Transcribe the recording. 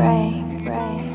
pray, pray.